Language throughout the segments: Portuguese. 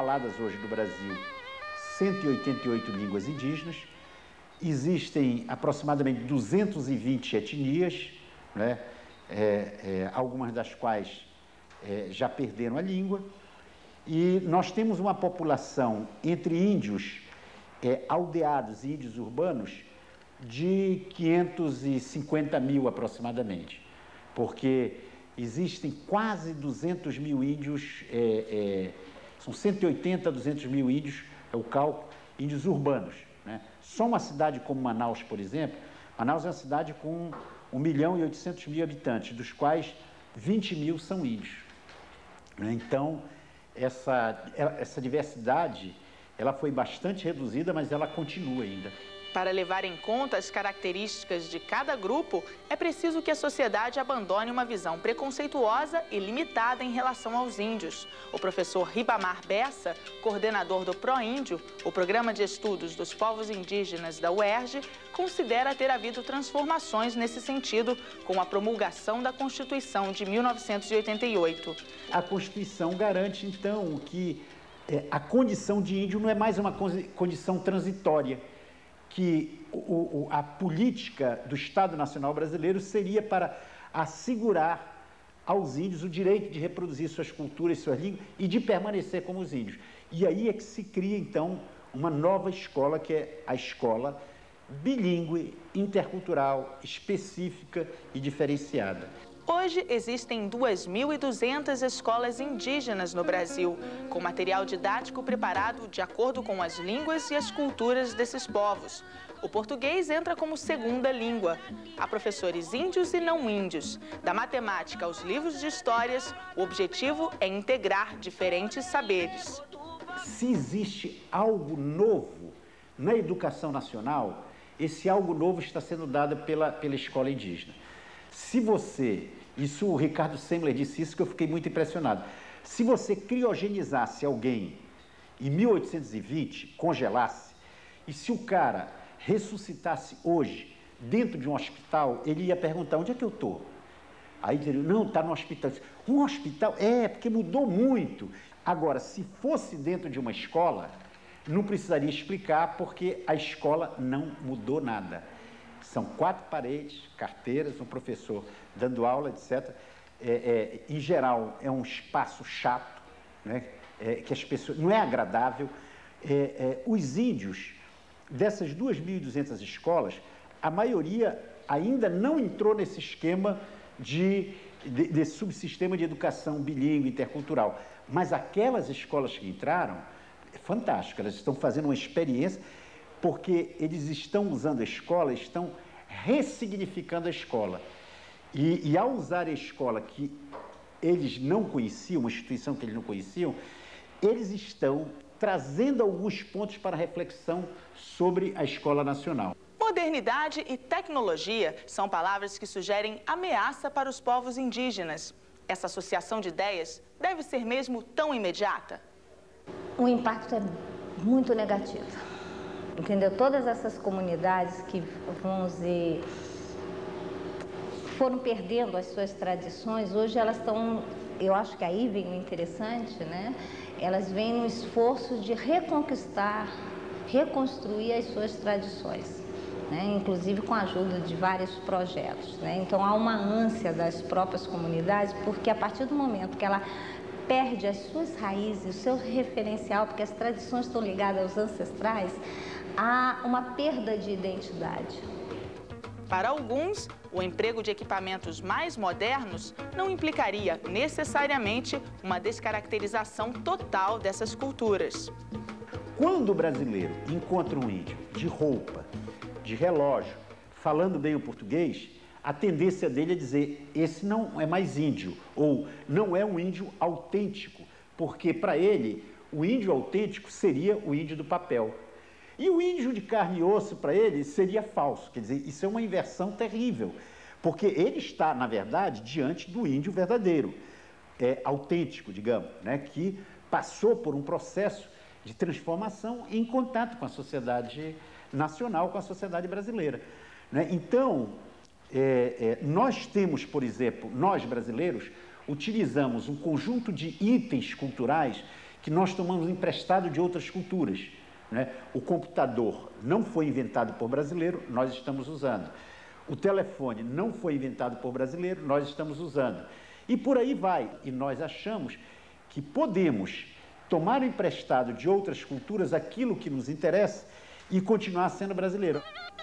faladas hoje no Brasil 188 línguas indígenas, existem aproximadamente 220 etnias, né? É, é, algumas das quais é, já perderam a língua, e nós temos uma população entre índios é, aldeados e índios urbanos de 550 mil aproximadamente, porque existem quase 200 mil índios, é, é, são 180 a 200 mil índios, é o cálculo, índios urbanos. Né? Só uma cidade como Manaus, por exemplo, Manaus é uma cidade com 1 milhão e 800 mil habitantes, dos quais 20 mil são índios. Né? Então, essa, essa diversidade ela foi bastante reduzida, mas ela continua ainda. Para levar em conta as características de cada grupo, é preciso que a sociedade abandone uma visão preconceituosa e limitada em relação aos índios. O professor Ribamar Bessa, coordenador do ProIndio, o Programa de Estudos dos Povos Indígenas da UERJ, considera ter havido transformações nesse sentido com a promulgação da Constituição de 1988. A Constituição garante, então, que é, a condição de índio não é mais uma condição transitória que o, o, a política do Estado Nacional Brasileiro seria para assegurar aos índios o direito de reproduzir suas culturas, suas línguas e de permanecer como os índios. E aí é que se cria, então, uma nova escola, que é a escola bilíngue, intercultural, específica e diferenciada. Hoje existem 2.200 escolas indígenas no Brasil, com material didático preparado de acordo com as línguas e as culturas desses povos. O português entra como segunda língua. Há professores índios e não índios. Da matemática aos livros de histórias, o objetivo é integrar diferentes saberes. Se existe algo novo na educação nacional, esse algo novo está sendo dado pela, pela escola indígena. Se você isso o Ricardo Semler disse isso que eu fiquei muito impressionado. Se você criogenizasse alguém em 1820, congelasse, e se o cara ressuscitasse hoje dentro de um hospital, ele ia perguntar onde é que eu estou. Aí diria, não, está no hospital. Um hospital? É, porque mudou muito. Agora, se fosse dentro de uma escola, não precisaria explicar, porque a escola não mudou nada. São quatro paredes, carteiras, um professor dando aula, etc. É, é, em geral, é um espaço chato, né? É, que as pessoas não é agradável. É, é, os índios dessas 2.200 escolas, a maioria ainda não entrou nesse esquema de, de, de subsistema de educação bilíngue, intercultural. Mas aquelas escolas que entraram, é fantástico, elas estão fazendo uma experiência, porque eles estão usando a escola, estão ressignificando a escola. E, e ao usar a escola que eles não conheciam, uma instituição que eles não conheciam, eles estão trazendo alguns pontos para reflexão sobre a escola nacional. Modernidade e tecnologia são palavras que sugerem ameaça para os povos indígenas. Essa associação de ideias deve ser mesmo tão imediata? O impacto é muito negativo. Entendeu? Todas essas comunidades que, vamos dizer, foram perdendo as suas tradições, hoje elas estão, eu acho que aí vem o interessante, né? Elas vêm no esforço de reconquistar, reconstruir as suas tradições. Né? inclusive com a ajuda de vários projetos. Né? Então há uma ânsia das próprias comunidades, porque a partir do momento que ela perde as suas raízes, o seu referencial, porque as tradições estão ligadas aos ancestrais, há uma perda de identidade. Para alguns, o emprego de equipamentos mais modernos não implicaria necessariamente uma descaracterização total dessas culturas. Quando o brasileiro encontra um índio de roupa, de relógio, falando bem o português, a tendência dele é dizer: esse não é mais índio, ou não é um índio autêntico, porque para ele o índio autêntico seria o índio do papel. E o índio de carne e osso, para ele, seria falso. Quer dizer, isso é uma inversão terrível, porque ele está, na verdade, diante do índio verdadeiro, é, autêntico, digamos, né, que passou por um processo de transformação em contato com a sociedade nacional, com a sociedade brasileira. Né? Então, é, é, nós temos, por exemplo, nós brasileiros, utilizamos um conjunto de itens culturais que nós tomamos emprestado de outras culturas. Né? O computador não foi inventado por brasileiro, nós estamos usando. O telefone não foi inventado por brasileiro, nós estamos usando. E por aí vai. E nós achamos que podemos tomar emprestado de outras culturas aquilo que nos interessa e continuar sendo brasileiro.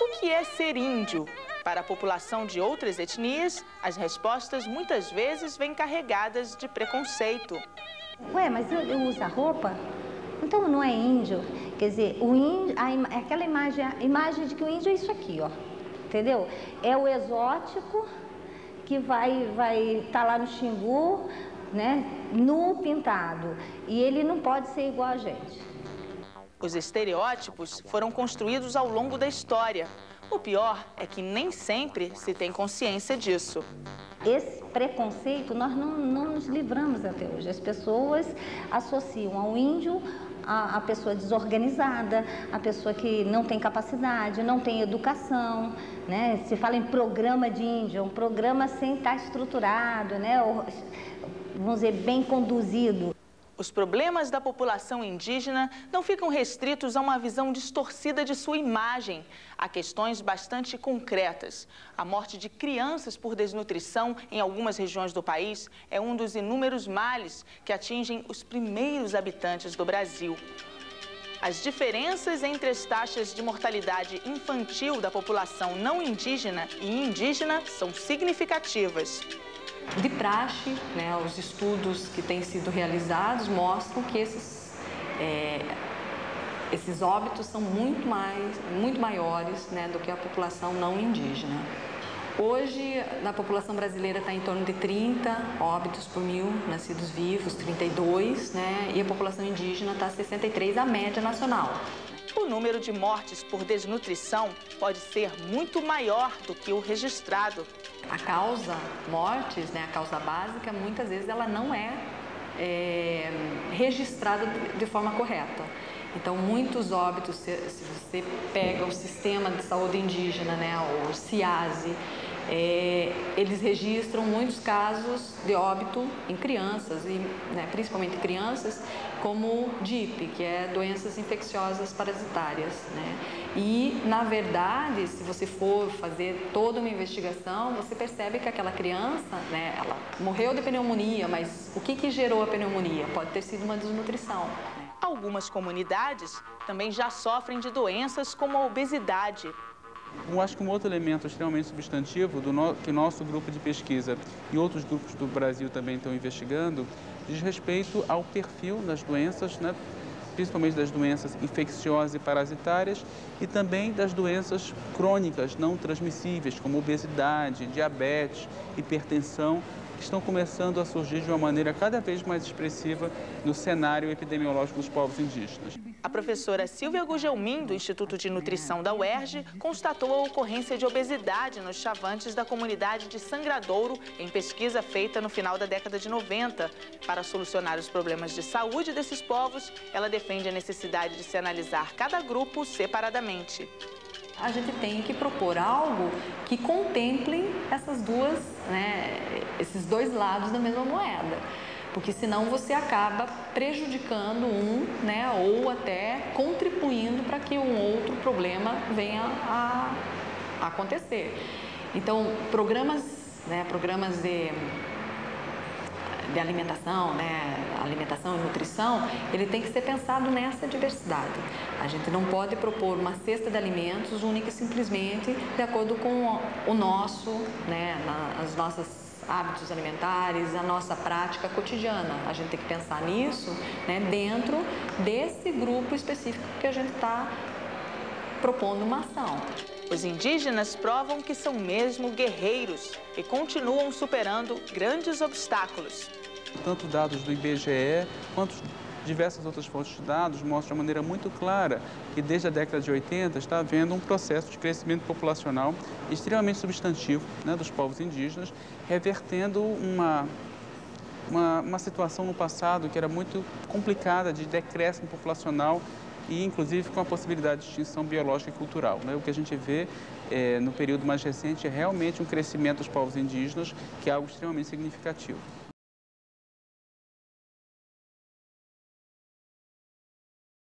O que é ser índio? Para a população de outras etnias, as respostas muitas vezes vêm carregadas de preconceito. Ué, mas eu, eu uso a roupa? Então não é índio? Quer dizer, o índio, a, aquela imagem, a imagem de que o índio é isso aqui, ó. Entendeu? É o exótico que vai vai estar tá lá no Xingu, né, nu pintado. E ele não pode ser igual a gente. Os estereótipos foram construídos ao longo da história. O pior é que nem sempre se tem consciência disso. Esse preconceito nós não, não nos livramos até hoje. As pessoas associam ao índio a, a, pessoa desorganizada, a pessoa que não tem capacidade, não tem educação, né? Se fala em programa de índio, um programa sem estar estruturado, né? Ou, vamos dizer, bem conduzido. Os problemas da população indígena não ficam restritos a uma visão distorcida de sua imagem. Há questões bastante concretas. A morte de crianças por desnutrição em algumas regiões do país é um dos inúmeros males que atingem os primeiros habitantes do Brasil. As diferenças entre as taxas de mortalidade infantil da população não indígena e indígena são significativas. De praxe, né, os estudos que têm sido realizados mostram que esses, é, esses óbitos são muito, mais, muito maiores né, do que a população não indígena. Hoje, na população brasileira está em torno de 30 óbitos por mil nascidos vivos, 32, né? E a população indígena está 63, a média nacional. O número de mortes por desnutrição pode ser muito maior do que o registrado. A causa mortes, né, a causa básica, muitas vezes ela não é, é registrada de forma correta. Então, muitos óbitos, se, se, você pega o sistema de saúde indígena, né, o CIASE, é, eles registram muitos casos de óbito em crianças, e né, principalmente crianças, como DIP, que é doenças infecciosas parasitárias. Né? E, na verdade, se você for fazer toda uma investigação, você percebe que aquela criança, né, ela morreu de pneumonia, mas o que, que gerou a pneumonia? Pode ter sido uma desnutrição. Né? Algumas comunidades também já sofrem de doenças como a obesidade, eu acho que um outro elemento extremamente substantivo do no, que nosso grupo de pesquisa e outros grupos do Brasil também estão investigando diz respeito ao perfil das doenças, né, principalmente das doenças infecciosas e parasitárias e também das doenças crônicas não transmissíveis, como obesidade, diabetes, hipertensão que estão começando a surgir de uma maneira cada vez mais expressiva no cenário epidemiológico dos povos indígenas. A professora Silvia Gugelmin, do Instituto de Nutrição da UERJ, constatou a ocorrência de obesidade nos chavantes da comunidade de Sangradouro em pesquisa feita no final da década de 90. Para solucionar os problemas de saúde desses povos, ela defende a necessidade de se analisar cada grupo separadamente a gente tem que propor algo que contemple essas duas, né, esses dois lados da mesma moeda. Porque senão você acaba prejudicando um, né, ou até contribuindo para que um outro problema venha a, acontecer. Então, programas, né, programas de de alimentação, né, alimentação e nutrição, ele tem que ser pensado nessa diversidade. A gente não pode propor uma cesta de alimentos única e simplesmente de acordo com o nosso, né, as nossas hábitos alimentares, a nossa prática cotidiana. A gente tem que pensar nisso né, dentro desse grupo específico que a gente está propondo uma ação. Os indígenas provam que são mesmo guerreiros e continuam superando grandes obstáculos. Tanto dados do IBGE quanto diversas outras fontes de dados mostram de maneira muito clara que desde a década de 80 está havendo um processo de crescimento populacional extremamente substantivo né, dos povos indígenas, revertendo uma, uma, uma situação no passado que era muito complicada de decréscimo populacional e inclusive com a possibilidade de extinção biológica e cultural. Né? O que a gente vê é, no período mais recente é realmente um crescimento dos povos indígenas, que é algo extremamente significativo.